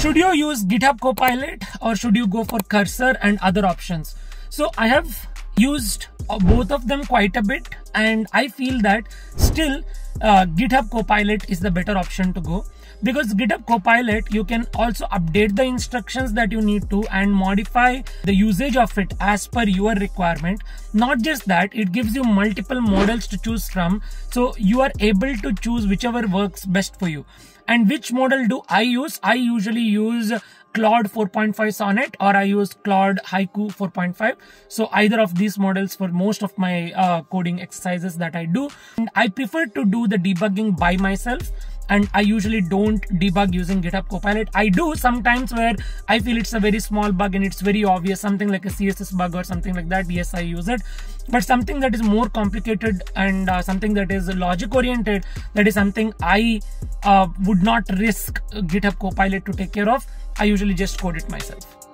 should you use GitHub Copilot or should you go for Cursor and other options? So I have used uh, both of them quite a bit and I feel that still uh, GitHub Copilot is the better option to go because GitHub Copilot you can also update the instructions that you need to and modify the usage of it as per your requirement. Not just that it gives you multiple models to choose from. So you are able to choose whichever works best for you and which model do I use I usually use Claude 4.5 Sonnet or I use Claude Haiku 4.5. So either of these models for most of my uh, coding exercises that I do. And I prefer to do the debugging by myself and I usually don't debug using GitHub Copilot. I do sometimes where I feel it's a very small bug and it's very obvious, something like a CSS bug or something like that. Yes, I use it. But something that is more complicated and uh, something that is logic oriented, that is something I uh, would not risk GitHub Copilot to take care of. I usually just code it myself.